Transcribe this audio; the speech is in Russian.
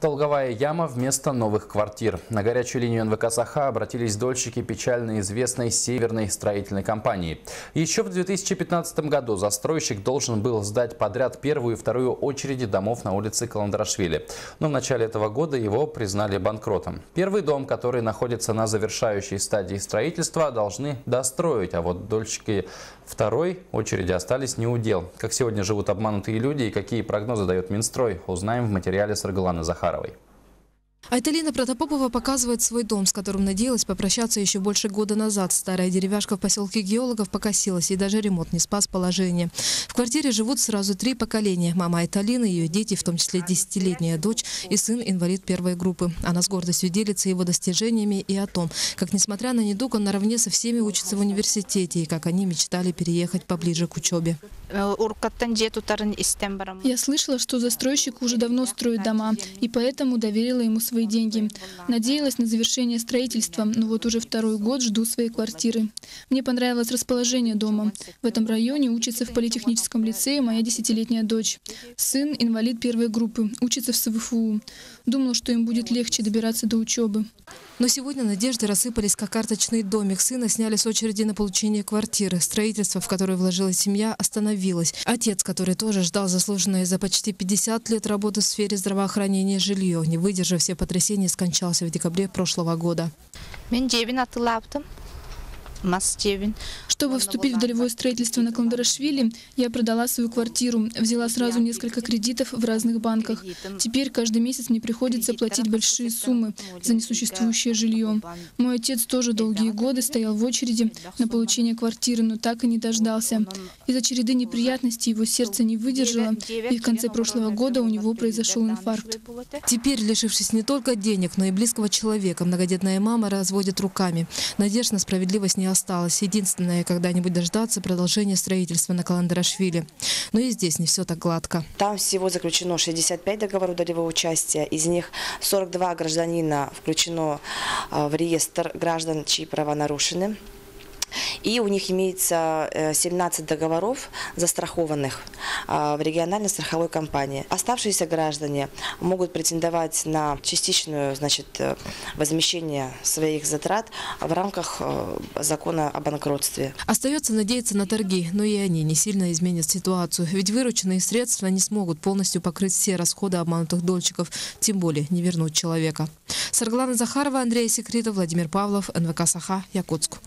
Долговая яма вместо новых квартир. На горячую линию НВК «Саха» обратились дольщики печально известной северной строительной компании. Еще в 2015 году застройщик должен был сдать подряд первую и вторую очереди домов на улице Каландрашвили. Но в начале этого года его признали банкротом. Первый дом, который находится на завершающей стадии строительства, должны достроить, а вот дольщики второй очереди остались не у дел. Как сегодня живут обманутые люди и какие прогнозы дает Минстрой, узнаем в материале Саргаланы Захар. Paranauê. Айталина Протопопова показывает свой дом, с которым надеялась попрощаться еще больше года назад. Старая деревяшка в поселке геологов покосилась, и даже ремонт не спас положение. В квартире живут сразу три поколения. Мама Айталина, ее дети, в том числе десятилетняя дочь и сын инвалид первой группы. Она с гордостью делится его достижениями и о том, как, несмотря на недуг, он наравне со всеми учится в университете и как они мечтали переехать поближе к учебе. Я слышала, что застройщик уже давно строит дома, и поэтому доверила ему свои деньги. Надеялась на завершение строительства, но вот уже второй год жду своей квартиры. Мне понравилось расположение дома. В этом районе учится в политехническом лицее моя десятилетняя дочь. Сын инвалид первой группы, учится в СВФУ. Думала, что им будет легче добираться до учебы. Но сегодня надежды рассыпались, как карточный домик. Сына сняли с очереди на получение квартиры. Строительство, в которое вложилась семья, остановилось. Отец, который тоже ждал заслуженное за почти 50 лет работы в сфере здравоохранения жилье, не выдержав все потрясения, скончался в декабре прошлого года. Чтобы вступить в долевое строительство на Каландарашвили, я продала свою квартиру, взяла сразу несколько кредитов в разных банках. Теперь каждый месяц мне приходится платить большие суммы за несуществующее жилье. Мой отец тоже долгие годы стоял в очереди на получение квартиры, но так и не дождался. Из-за череды неприятностей его сердце не выдержало, и в конце прошлого года у него произошел инфаркт. Теперь, лишившись не только денег, но и близкого человека, многодетная мама разводит руками. Надежда на справедливость не осталось. Единственное, когда-нибудь дождаться продолжения строительства на Каландарашвили. Но и здесь не все так гладко. Там всего заключено 65 договоров долевого участия. Из них 42 гражданина включено а, в реестр граждан, чьи права нарушены. И у них имеется 17 э, договоров застрахованных а, в региональной страховой компании. Оставшиеся граждане могут претендовать на частичную значит, э, возмещение своих затрат в рамках э, закона о банкротстве. Остается надеяться на торги, но и они не сильно изменят ситуацию. Ведь вырученные средства не смогут полностью покрыть все расходы обманутых дольщиков, тем более не вернуть человека. Сарглана Захарова, Андрей Секретов, Владимир Павлов, НВК «Саха», Якутск.